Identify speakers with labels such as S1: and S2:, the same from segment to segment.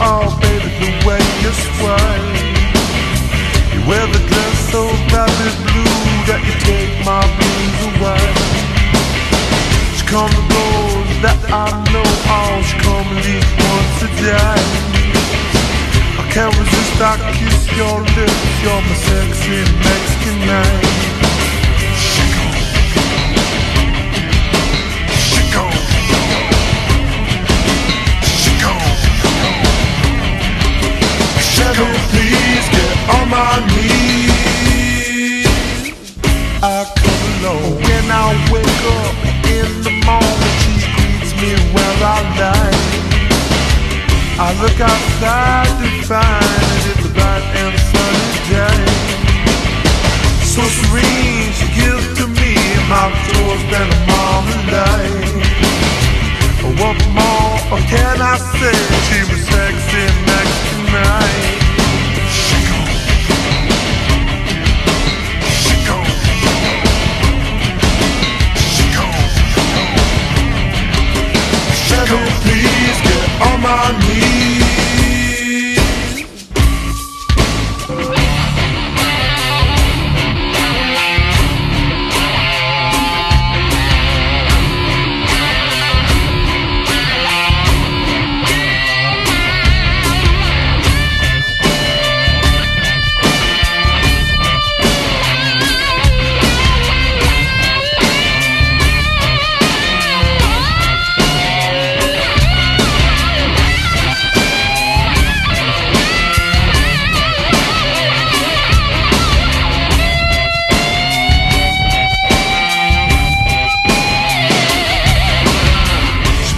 S1: Oh, this way. You wear the dress so badly blue that you take my blues away. She come and goes that I know all. She come and least once a day. I can't resist, I kiss your lips. You're my sexy Mexican name. On knees. I come alone when I wake up in the morning. She greets me where I lie. I look outside to find it is a bright and sunny day. So serene, she gives to me my toast and a marmalade. What more can I say? She was sexy next to night. On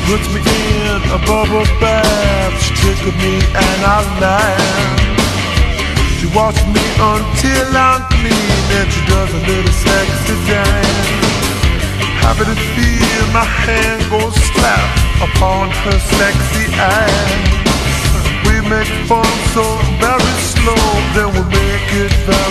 S1: Puts me in a bubble bath. She tickled me and I laugh. She watches me until I'm clean And she does a little sexy dance. Happy to feel my hand go slap Upon her sexy ass. We make fun so very slow Then we make it back